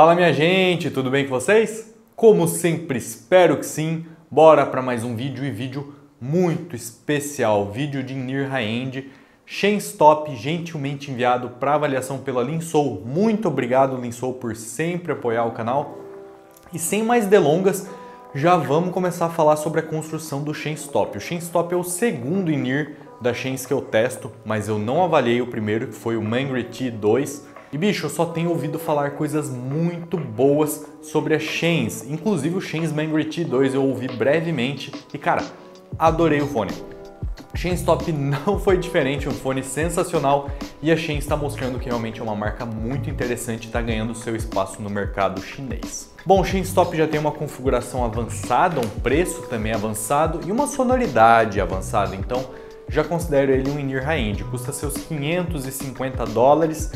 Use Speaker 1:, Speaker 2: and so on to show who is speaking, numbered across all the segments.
Speaker 1: Fala minha gente, tudo bem com vocês? Como sempre, espero que sim. Bora para mais um vídeo e vídeo muito especial, vídeo de Near High End, Stop gentilmente enviado para avaliação pela Linsou. Muito obrigado Linsou por sempre apoiar o canal. E sem mais delongas, já vamos começar a falar sobre a construção do Stop. O Stop é o segundo INIR da Chains que eu testo, mas eu não avaliei o primeiro, que foi o Mangry T2. E bicho, eu só tenho ouvido falar coisas muito boas sobre a Chains, inclusive o Chains Mangry T2 eu ouvi brevemente e cara, adorei o fone. Chainstop não foi diferente, um fone sensacional e a Chain está mostrando que realmente é uma marca muito interessante e está ganhando seu espaço no mercado chinês. Bom, o Chainstop já tem uma configuração avançada, um preço também avançado e uma sonoridade avançada, então já considero ele um in-ear high-end, custa seus 550 dólares.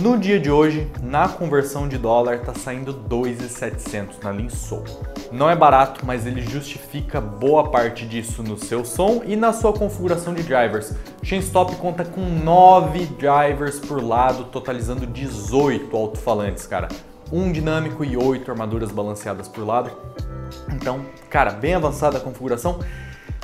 Speaker 1: No dia de hoje, na conversão de dólar, está saindo 2.700 na Linsou. Não é barato, mas ele justifica boa parte disso no seu som e na sua configuração de drivers. Chainstop conta com 9 drivers por lado, totalizando 18 alto-falantes, cara. Um dinâmico e 8 armaduras balanceadas por lado. Então, cara, bem avançada a configuração.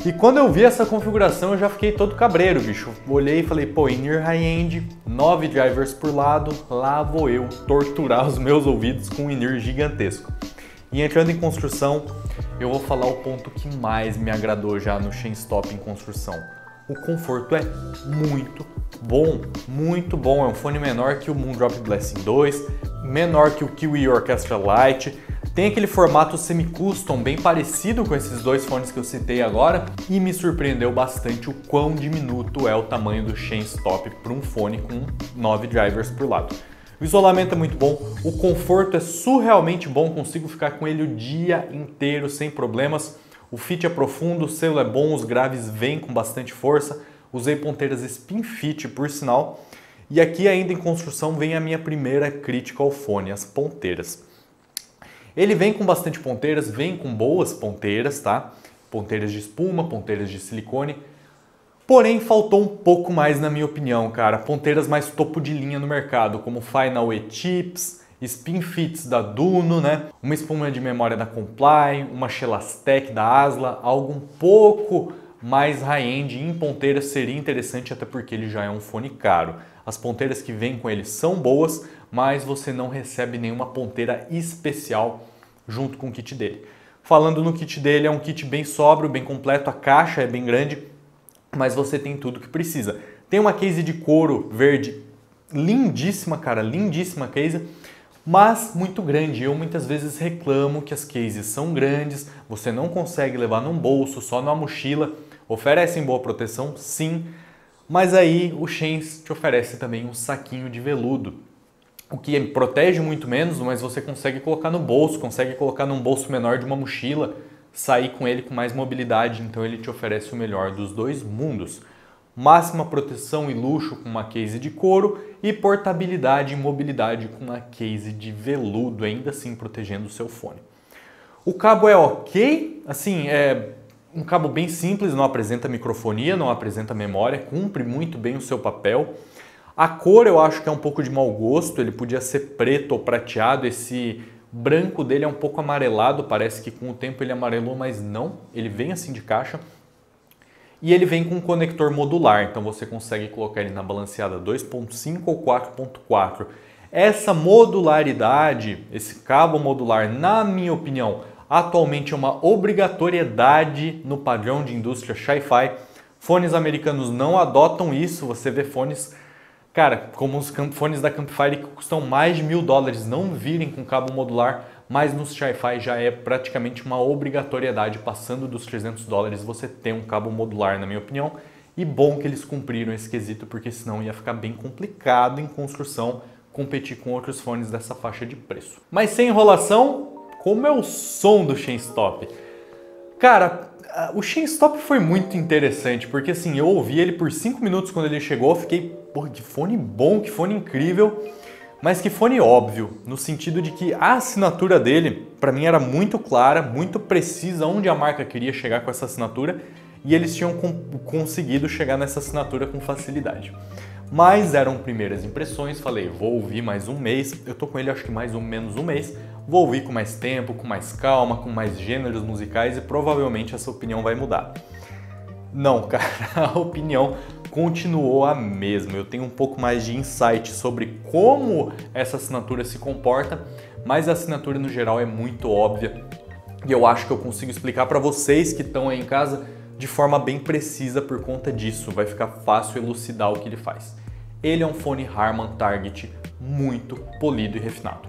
Speaker 1: E quando eu vi essa configuração, eu já fiquei todo cabreiro, bicho. Olhei e falei, pô, in-ear high-end, 9 drivers por lado, lá vou eu torturar os meus ouvidos com um in-ear gigantesco. E entrando em construção, eu vou falar o ponto que mais me agradou já no Chainstop em construção. O conforto é muito bom, muito bom. É um fone menor que o Moondrop Blessing 2, menor que o Kiwi Orchestra Lite, tem aquele formato semi-custom bem parecido com esses dois fones que eu citei agora e me surpreendeu bastante o quão diminuto é o tamanho do Chainstop para um fone com 9 drivers por lado. O isolamento é muito bom, o conforto é surrealmente bom, consigo ficar com ele o dia inteiro sem problemas. O fit é profundo, o selo é bom, os graves vêm com bastante força. Usei ponteiras Spin Fit, por sinal. E aqui ainda em construção vem a minha primeira crítica ao fone, as ponteiras. Ele vem com bastante ponteiras, vem com boas ponteiras, tá? Ponteiras de espuma, ponteiras de silicone, Porém, faltou um pouco mais na minha opinião, cara. Ponteiras mais topo de linha no mercado, como Final E Chips, Spin Fits da Duno, né? Uma espuma de memória da Comply, uma Shelastec da Asla, algo um pouco mais high-end em ponteiras seria interessante até porque ele já é um fone caro. As ponteiras que vêm com ele são boas, mas você não recebe nenhuma ponteira especial junto com o kit dele. Falando no kit dele, é um kit bem sóbrio, bem completo, a caixa é bem grande, mas você tem tudo que precisa. Tem uma case de couro verde lindíssima, cara, lindíssima case, mas muito grande. Eu muitas vezes reclamo que as cases são grandes, você não consegue levar num bolso, só numa mochila. Oferecem boa proteção, sim, mas aí o Shens te oferece também um saquinho de veludo, o que protege muito menos, mas você consegue colocar no bolso, consegue colocar num bolso menor de uma mochila sair com ele com mais mobilidade, então ele te oferece o melhor dos dois mundos. Máxima proteção e luxo com uma case de couro e portabilidade e mobilidade com uma case de veludo, ainda assim protegendo o seu fone. O cabo é ok, assim, é um cabo bem simples, não apresenta microfonia, não apresenta memória, cumpre muito bem o seu papel. A cor eu acho que é um pouco de mau gosto, ele podia ser preto ou prateado, esse branco dele é um pouco amarelado, parece que com o tempo ele amarelou, mas não, ele vem assim de caixa. E ele vem com um conector modular, então você consegue colocar ele na balanceada 2.5 ou 4.4. Essa modularidade, esse cabo modular, na minha opinião, atualmente é uma obrigatoriedade no padrão de indústria Hi-Fi. Fones americanos não adotam isso, você vê fones Cara, como os fones da Campfire que custam mais de mil dólares não virem com cabo modular, mas no Sci-Fi já é praticamente uma obrigatoriedade, passando dos 300 dólares você ter um cabo modular, na minha opinião. E bom que eles cumpriram esse quesito, porque senão ia ficar bem complicado em construção competir com outros fones dessa faixa de preço. Mas sem enrolação, como é o som do Chainstop? Cara, o Chainstop foi muito interessante, porque assim, eu ouvi ele por 5 minutos quando ele chegou, fiquei Porra, que fone bom, que fone incrível, mas que fone óbvio, no sentido de que a assinatura dele, para mim, era muito clara, muito precisa onde a marca queria chegar com essa assinatura e eles tinham conseguido chegar nessa assinatura com facilidade. mas eram primeiras impressões. Falei, vou ouvir mais um mês. Eu tô com ele acho que mais ou menos um mês. Vou ouvir com mais tempo, com mais calma, com mais gêneros musicais e provavelmente essa opinião vai mudar. Não, cara, a opinião continuou a mesma. Eu tenho um pouco mais de insight sobre como essa assinatura se comporta, mas a assinatura no geral é muito óbvia e eu acho que eu consigo explicar para vocês que estão aí em casa de forma bem precisa por conta disso. Vai ficar fácil elucidar o que ele faz. Ele é um fone Harman Target muito polido e refinado.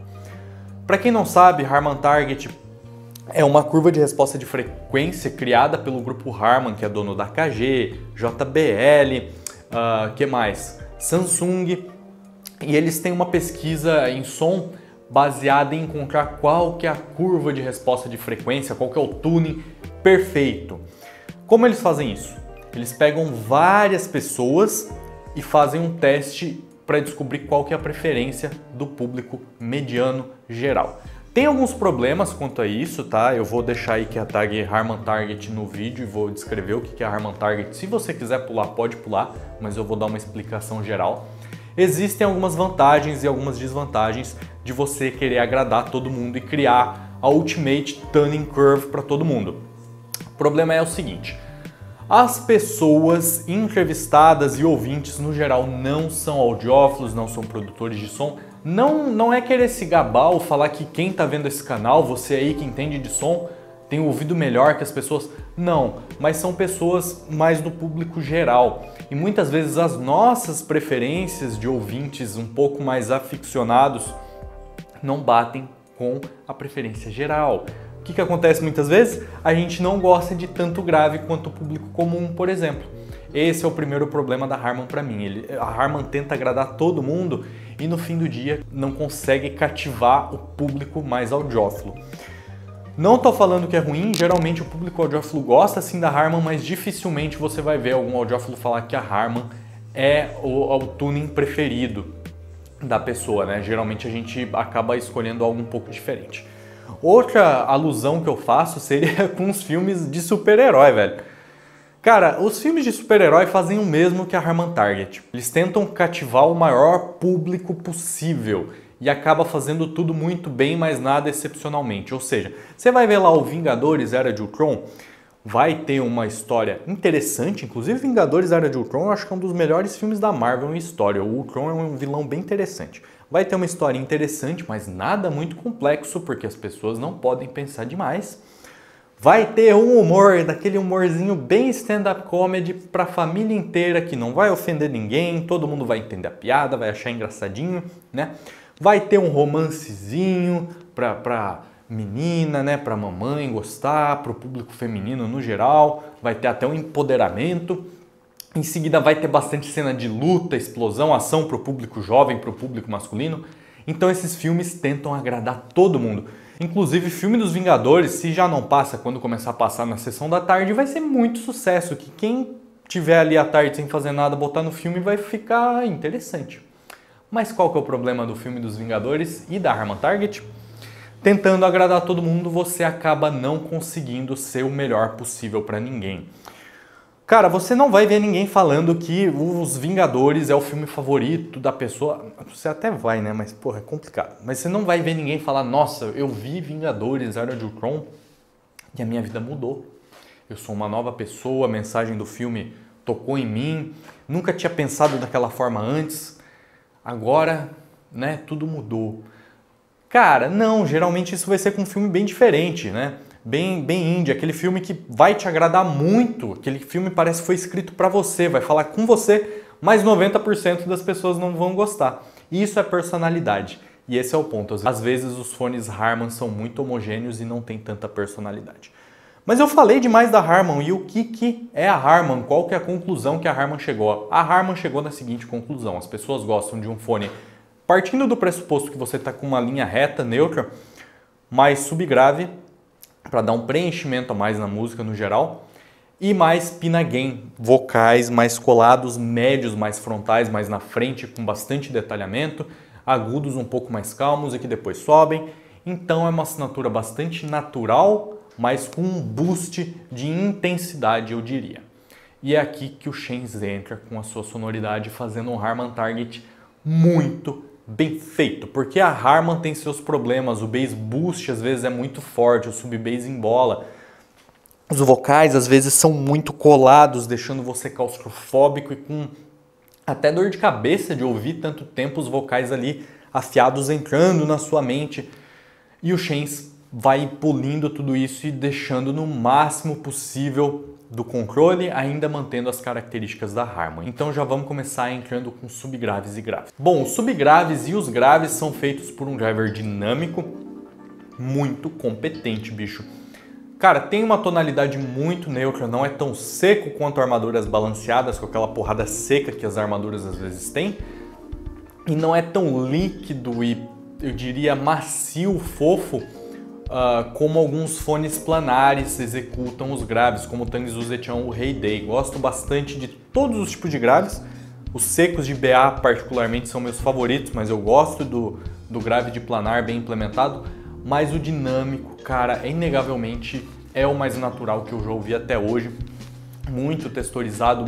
Speaker 1: Para quem não sabe, Harman Target é uma curva de resposta de frequência criada pelo grupo Harman, que é dono da KG, JBL, uh, que mais? Samsung. E eles têm uma pesquisa em som baseada em encontrar qual que é a curva de resposta de frequência, qual que é o tuning perfeito. Como eles fazem isso? Eles pegam várias pessoas e fazem um teste para descobrir qual que é a preferência do público mediano geral. Tem alguns problemas quanto a isso, tá? Eu vou deixar aí que a tag Harman Target no vídeo e vou descrever o que é Harman Target. Se você quiser pular, pode pular, mas eu vou dar uma explicação geral. Existem algumas vantagens e algumas desvantagens de você querer agradar todo mundo e criar a Ultimate Tuning Curve para todo mundo. O problema é o seguinte, as pessoas entrevistadas e ouvintes no geral não são audiófilos, não são produtores de som, não, não é querer se gabar ou falar que quem está vendo esse canal, você aí que entende de som, tem ouvido melhor que as pessoas. Não, mas são pessoas mais do público geral. E muitas vezes as nossas preferências de ouvintes um pouco mais aficionados não batem com a preferência geral. O que, que acontece muitas vezes? A gente não gosta de tanto grave quanto o público comum, por exemplo. Esse é o primeiro problema da Harman para mim. Ele, a Harman tenta agradar todo mundo e no fim do dia não consegue cativar o público mais audiófilo. Não tô falando que é ruim, geralmente o público audiófilo gosta sim da Harman, mas dificilmente você vai ver algum audiófilo falar que a Harman é o, o tuning preferido da pessoa, né? Geralmente a gente acaba escolhendo algo um pouco diferente. Outra alusão que eu faço seria com os filmes de super-herói, velho. Cara, os filmes de super-herói fazem o mesmo que a Harman Target. Eles tentam cativar o maior público possível e acaba fazendo tudo muito bem, mas nada excepcionalmente. Ou seja, você vai ver lá o Vingadores Era de Ultron, vai ter uma história interessante, inclusive Vingadores Era de Ultron eu acho que é um dos melhores filmes da Marvel em história. O Ultron é um vilão bem interessante. Vai ter uma história interessante, mas nada muito complexo, porque as pessoas não podem pensar demais. Vai ter um humor, daquele humorzinho bem stand-up comedy para a família inteira que não vai ofender ninguém, todo mundo vai entender a piada, vai achar engraçadinho, né? Vai ter um romancezinho para pra menina, né, para mamãe gostar, para o público feminino no geral, vai ter até um empoderamento. Em seguida vai ter bastante cena de luta, explosão, ação para o público jovem, para o público masculino. Então esses filmes tentam agradar todo mundo. Inclusive, filme dos Vingadores, se já não passa quando começar a passar na sessão da tarde, vai ser muito sucesso. Que quem tiver ali à tarde sem fazer nada, botar no filme, vai ficar interessante. Mas qual que é o problema do filme dos Vingadores e da Harman Target? Tentando agradar todo mundo, você acaba não conseguindo ser o melhor possível para ninguém. Cara, você não vai ver ninguém falando que Os Vingadores é o filme favorito da pessoa. Você até vai, né? Mas, porra, é complicado. Mas você não vai ver ninguém falar, nossa, eu vi Vingadores, Era de Ultron e a minha vida mudou. Eu sou uma nova pessoa, a mensagem do filme tocou em mim, nunca tinha pensado daquela forma antes, agora, né, tudo mudou. Cara, não, geralmente isso vai ser com um filme bem diferente, né? Bem, bem indie, aquele filme que vai te agradar muito, aquele filme parece que foi escrito para você, vai falar com você, mas 90% das pessoas não vão gostar. Isso é personalidade. E esse é o ponto. Às vezes os fones Harman são muito homogêneos e não tem tanta personalidade. Mas eu falei demais da Harman e o que, que é a Harman? Qual que é a conclusão que a Harman chegou? A Harman chegou na seguinte conclusão: as pessoas gostam de um fone partindo do pressuposto que você está com uma linha reta, neutra, mais subgrave para dar um preenchimento a mais na música no geral. E mais pina gain, vocais mais colados, médios mais frontais, mais na frente, com bastante detalhamento, agudos um pouco mais calmos e que depois sobem. Então é uma assinatura bastante natural, mas com um boost de intensidade, eu diria. E é aqui que o Shenz entra com a sua sonoridade, fazendo um Harman Target muito bem feito, porque a Harman tem seus problemas, o bass boost às vezes é muito forte, o sub bass embola. Os vocais às vezes são muito colados, deixando você claustrofóbico e com até dor de cabeça de ouvir tanto tempo os vocais ali afiados entrando na sua mente. E o Shenz vai polindo tudo isso e deixando no máximo possível do controle, ainda mantendo as características da Harmony. Então já vamos começar entrando com subgraves e graves. Bom, os subgraves e os graves são feitos por um driver dinâmico muito competente, bicho. Cara, tem uma tonalidade muito neutra, não é tão seco quanto armaduras balanceadas, com aquela porrada seca que as armaduras às vezes têm. E não é tão líquido e, eu diria, macio, fofo, uh, como alguns fones planares executam os graves, como o Tangzu Zetian o Heyday. Gosto bastante de todos os tipos de graves. Os secos de BA particularmente são meus favoritos, mas eu gosto do, do grave de planar bem implementado. Mas o dinâmico, cara, é inegavelmente é o mais natural que eu já ouvi até hoje. Muito texturizado.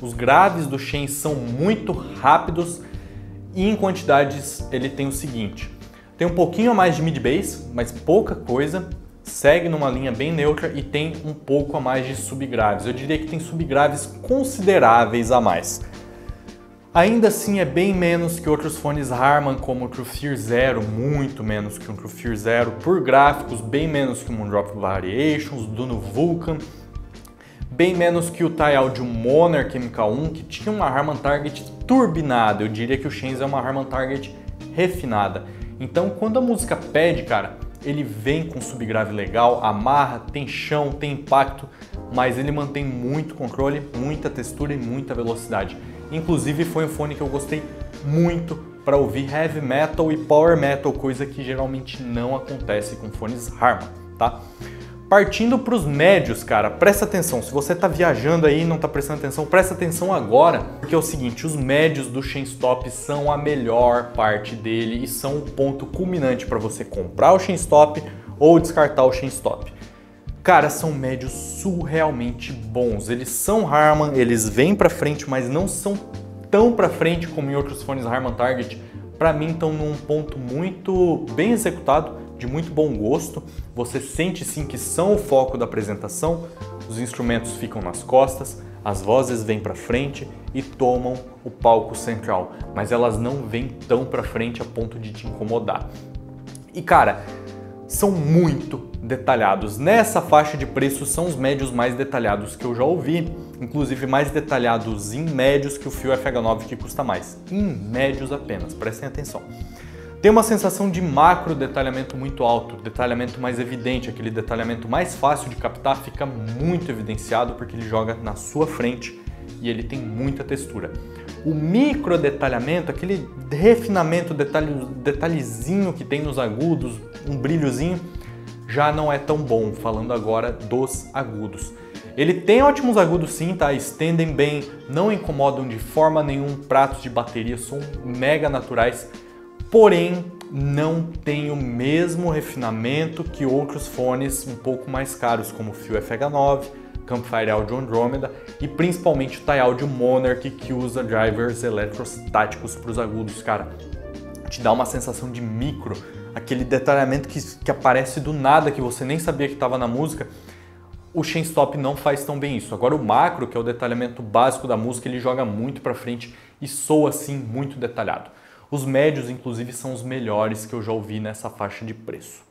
Speaker 1: Os graves do Shen são muito rápidos e em quantidades ele tem o seguinte: tem um pouquinho a mais de mid bass, mas pouca coisa. Segue numa linha bem neutra e tem um pouco a mais de subgraves. Eu diria que tem subgraves consideráveis a mais. Ainda assim é bem menos que outros fones Harman como o True Zero, muito menos que um True Zero, por gráficos bem menos que o Moondrop Variations, Duno Vulcan, bem menos que o Tai Audio Monarch MK1, que tinha uma Harman Target turbinada. Eu diria que o Shenz é uma Harman Target refinada. Então, quando a música pede, cara, ele vem com subgrave legal, amarra, tem chão, tem impacto, mas ele mantém muito controle, muita textura e muita velocidade. Inclusive, foi um fone que eu gostei muito para ouvir heavy metal e power metal, coisa que geralmente não acontece com fones Harman, tá? Partindo para os médios, cara, presta atenção. Se você está viajando aí e não está prestando atenção, presta atenção agora, porque é o seguinte: os médios do Chainstop são a melhor parte dele e são o ponto culminante para você comprar o Chainstop ou descartar o Chainstop. Cara, são médios surrealmente bons. Eles são Harman, eles vêm para frente, mas não são tão para frente como em outros fones Harman Target. Para mim, estão num ponto muito bem executado de muito bom gosto. Você sente sim que são o foco da apresentação. Os instrumentos ficam nas costas, as vozes vêm para frente e tomam o palco central, mas elas não vêm tão para frente a ponto de te incomodar. E cara, são muito detalhados. Nessa faixa de preço são os médios mais detalhados que eu já ouvi, inclusive mais detalhados em médios que o fio FH9 que custa mais. Em médios apenas, prestem atenção. Tem uma sensação de macro detalhamento muito alto, detalhamento mais evidente, aquele detalhamento mais fácil de captar fica muito evidenciado porque ele joga na sua frente e ele tem muita textura. O micro detalhamento, aquele refinamento, detalhe, detalhezinho que tem nos agudos, um brilhozinho, já não é tão bom, falando agora dos agudos. Ele tem ótimos agudos sim, tá? Estendem bem, não incomodam de forma nenhuma, pratos de bateria são mega naturais porém não tem o mesmo refinamento que outros fones um pouco mais caros, como o Fio FH9, Campfire Audio Andromeda e principalmente o Tai Audio Monarch que usa drivers eletrostáticos para os agudos, cara. Te dá uma sensação de micro, aquele detalhamento que, que aparece do nada que você nem sabia que estava na música. O Chainstop não faz tão bem isso. Agora o macro, que é o detalhamento básico da música, ele joga muito para frente e soa assim muito detalhado. Os médios, inclusive, são os melhores que eu já ouvi nessa faixa de preço.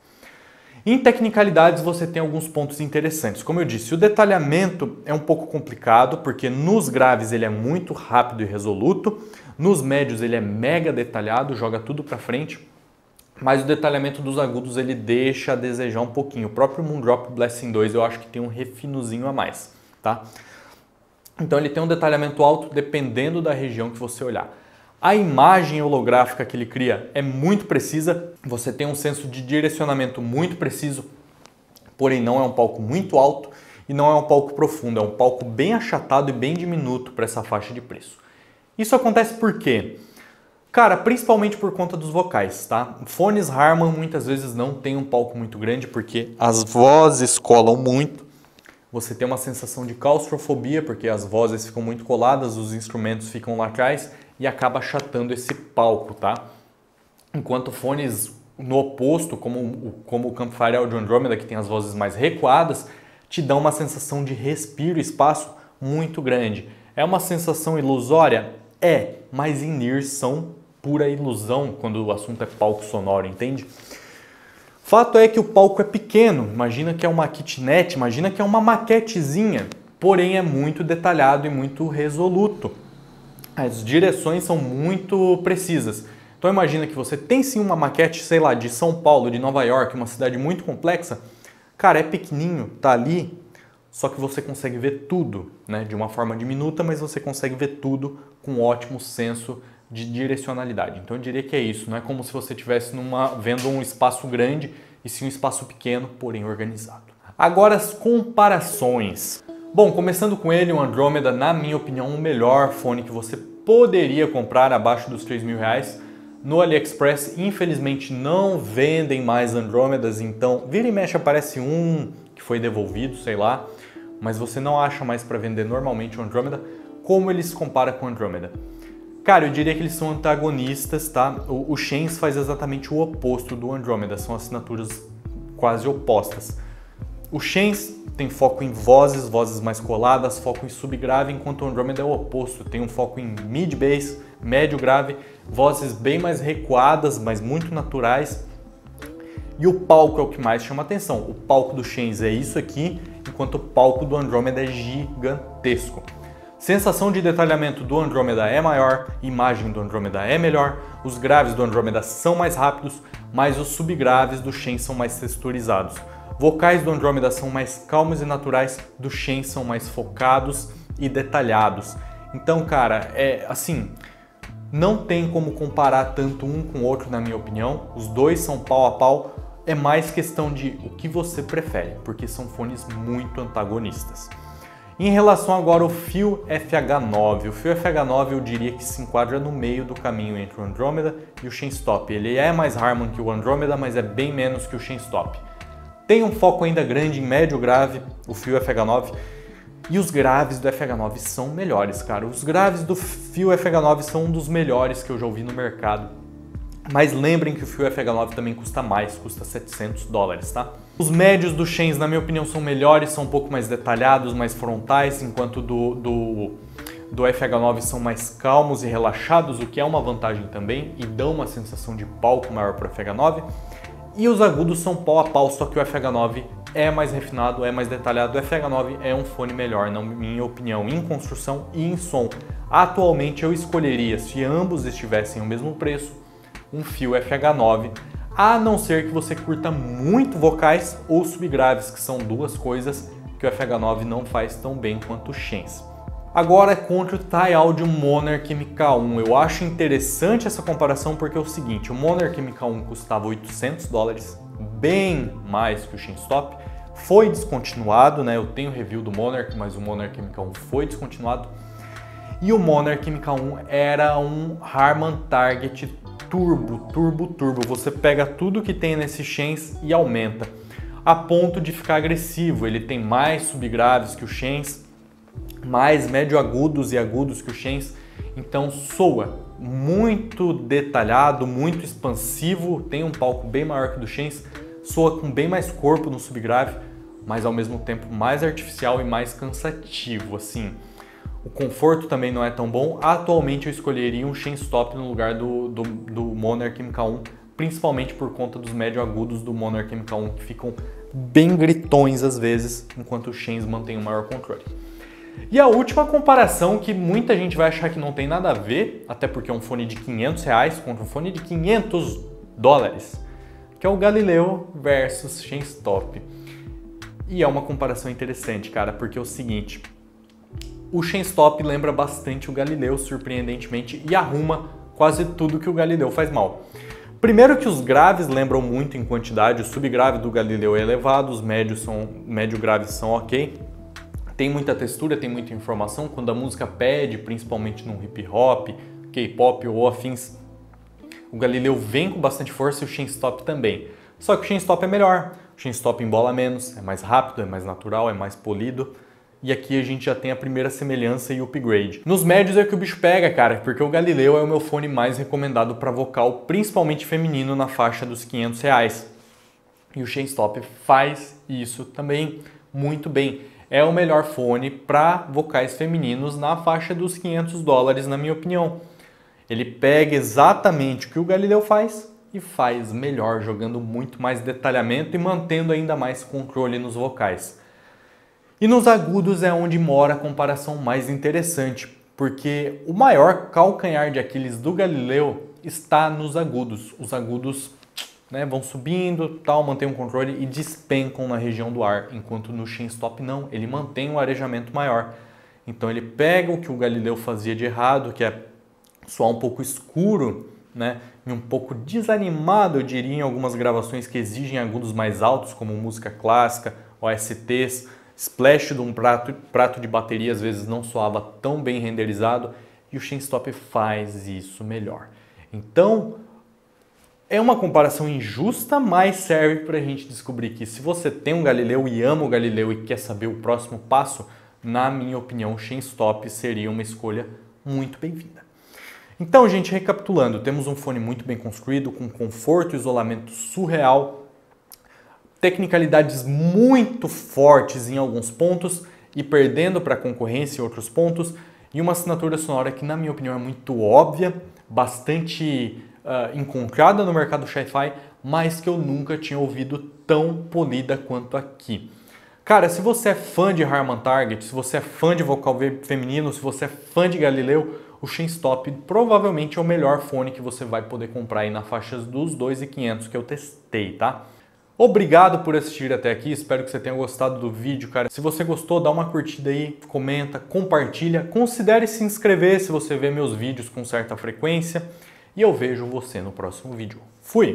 Speaker 1: Em tecnicalidades, você tem alguns pontos interessantes. Como eu disse, o detalhamento é um pouco complicado, porque nos graves ele é muito rápido e resoluto, nos médios ele é mega detalhado, joga tudo para frente, mas o detalhamento dos agudos ele deixa a desejar um pouquinho. O próprio Moondrop Blessing 2 eu acho que tem um refinozinho a mais, tá? Então ele tem um detalhamento alto dependendo da região que você olhar. A imagem holográfica que ele cria é muito precisa, você tem um senso de direcionamento muito preciso, porém não é um palco muito alto e não é um palco profundo, é um palco bem achatado e bem diminuto para essa faixa de preço. Isso acontece por quê? Cara, principalmente por conta dos vocais, tá? Fones Harman muitas vezes não tem um palco muito grande porque as vozes colam muito, você tem uma sensação de claustrofobia, porque as vozes ficam muito coladas, os instrumentos ficam lá atrás e acaba achatando esse palco, tá? Enquanto fones no oposto, como, como o Campfire Audio Andromeda, que tem as vozes mais recuadas, te dão uma sensação de respiro, espaço muito grande. É uma sensação ilusória? É, mas em NIR são pura ilusão quando o assunto é palco sonoro, entende? Fato é que o palco é pequeno, imagina que é uma kitnet, imagina que é uma maquetezinha, porém é muito detalhado e muito resoluto. As direções são muito precisas. Então imagina que você tem sim uma maquete, sei lá, de São Paulo, de Nova York, uma cidade muito complexa. Cara, é pequenininho, tá ali, só que você consegue ver tudo, né? De uma forma diminuta, mas você consegue ver tudo com ótimo senso de direcionalidade. Então eu diria que é isso, não é como se você estivesse numa vendo um espaço grande e sim um espaço pequeno, porém organizado. Agora as comparações. Bom, começando com ele, o Andromeda, na minha opinião, o melhor fone que você poderia comprar abaixo dos 3 mil reais. No AliExpress, infelizmente, não vendem mais Andromedas, então vira e mexe aparece um que foi devolvido, sei lá, mas você não acha mais para vender normalmente o Andromeda. Como ele se compara com o Andromeda? Cara, eu diria que eles são antagonistas, tá? O, o Shen's faz exatamente o oposto do Andromeda, são assinaturas quase opostas. O Shen's tem foco em vozes, vozes mais coladas, foco em subgrave, enquanto o Andromeda é o oposto, tem um foco em mid bass, médio grave, vozes bem mais recuadas, mas muito naturais. E o palco é o que mais chama atenção. O palco do Shen's é isso aqui, enquanto o palco do Andromeda é gigantesco. Sensação de detalhamento do Andromeda é maior, imagem do Andromeda é melhor, os graves do Andromeda são mais rápidos, mas os subgraves do Shen são mais texturizados. Vocais do Andromeda são mais calmos e naturais, do Shen são mais focados e detalhados. Então, cara, é assim, não tem como comparar tanto um com o outro, na minha opinião. Os dois são pau a pau. É mais questão de o que você prefere, porque são fones muito antagonistas. Em relação agora ao fio FH9, o fio FH9 eu diria que se enquadra no meio do caminho entre o Andromeda e o Shenstop. Ele é mais Harman que o Andromeda, mas é bem menos que o Shenstop. Tem um foco ainda grande em médio grave, o fio FH9, e os graves do FH9 são melhores, cara. Os graves do fio FH9 são um dos melhores que eu já ouvi no mercado. Mas lembrem que o fio FH9 também custa mais, custa 700 dólares, tá? Os médios do Shens, na minha opinião, são melhores, são um pouco mais detalhados, mais frontais, enquanto do, do, do FH9 são mais calmos e relaxados, o que é uma vantagem também e dão uma sensação de palco maior para o FH9. E os agudos são pau a pau, só que o FH9 é mais refinado, é mais detalhado. O FH9 é um fone melhor, na minha opinião, em construção e em som. Atualmente eu escolheria, se ambos estivessem o mesmo preço, um fio FH9 a não ser que você curta muito vocais ou subgraves, que são duas coisas que o FH9 não faz tão bem quanto o Shen's. Agora é contra o Thai Audio Monarch MK1. Eu acho interessante essa comparação porque é o seguinte, o Monarch MK1 custava 800 dólares, bem mais que o Shenstop, foi descontinuado, né? Eu tenho review do Monarch, mas o Monarch MK1 foi descontinuado. E o Monarch MK1 era um Harman Target turbo, turbo, turbo. Você pega tudo que tem nesse Shens e aumenta, a ponto de ficar agressivo. Ele tem mais subgraves que o Shens, mais médio agudos e agudos que o Shens, então soa muito detalhado, muito expansivo, tem um palco bem maior que o do Shens, soa com bem mais corpo no subgrave, mas ao mesmo tempo mais artificial e mais cansativo, assim. O conforto também não é tão bom. Atualmente eu escolheria um Stop no lugar do, do, do Monarch MK1, principalmente por conta dos médio agudos do Monarch MK1 que ficam bem gritões às vezes, enquanto o Shens mantém o maior controle. E a última comparação que muita gente vai achar que não tem nada a ver, até porque é um fone de 500 reais contra um fone de 500 dólares, que é o Galileu versus Stop. E é uma comparação interessante, cara, porque é o seguinte, o Shenstop lembra bastante o Galileu, surpreendentemente, e arruma quase tudo que o Galileu faz mal. Primeiro que os graves lembram muito em quantidade, o subgrave do Galileu é elevado, os médios são médio graves são ok. Tem muita textura, tem muita informação. Quando a música pede, principalmente no hip hop, K-pop ou afins, o Galileu vem com bastante força e o Shenstop também. Só que o Shenstop é melhor. o Chainstop embola menos, é mais rápido, é mais natural, é mais polido. E aqui a gente já tem a primeira semelhança e upgrade. Nos médios é que o bicho pega, cara, porque o Galileu é o meu fone mais recomendado para vocal, principalmente feminino, na faixa dos 500 reais. E o Chainstop faz isso também muito bem. É o melhor fone para vocais femininos na faixa dos 500 dólares, na minha opinião. Ele pega exatamente o que o Galileu faz e faz melhor, jogando muito mais detalhamento e mantendo ainda mais controle nos vocais. E nos agudos é onde mora a comparação mais interessante, porque o maior calcanhar de Aquiles do Galileu está nos agudos. Os agudos né, vão subindo, tal, mantém um controle e despencam na região do ar, enquanto no Shin Stop não, ele mantém um arejamento maior. Então ele pega o que o Galileu fazia de errado, que é soar um pouco escuro, né, e um pouco desanimado, eu diria, em algumas gravações que exigem agudos mais altos, como música clássica, OSTs, Splash de um prato, prato de bateria às vezes não soava tão bem renderizado e o Stop faz isso melhor. Então, é uma comparação injusta, mas serve para a gente descobrir que se você tem um Galileu e ama o Galileu e quer saber o próximo passo, na minha opinião, o Stop seria uma escolha muito bem-vinda. Então, gente, recapitulando, temos um fone muito bem construído, com conforto e isolamento surreal, tecnicalidades muito fortes em alguns pontos e perdendo para a concorrência em outros pontos, e uma assinatura sonora que, na minha opinião, é muito óbvia, bastante uh, encontrada no mercado Sci-Fi, mas que eu nunca tinha ouvido tão polida quanto aqui. Cara, se você é fã de Harman Target, se você é fã de vocal feminino, se você é fã de Galileu, o Stop provavelmente é o melhor fone que você vai poder comprar aí na faixa dos 2.500 que eu testei, tá? Obrigado por assistir até aqui, espero que você tenha gostado do vídeo, cara. Se você gostou, dá uma curtida aí, comenta, compartilha, considere se inscrever se você vê meus vídeos com certa frequência e eu vejo você no próximo vídeo. Fui!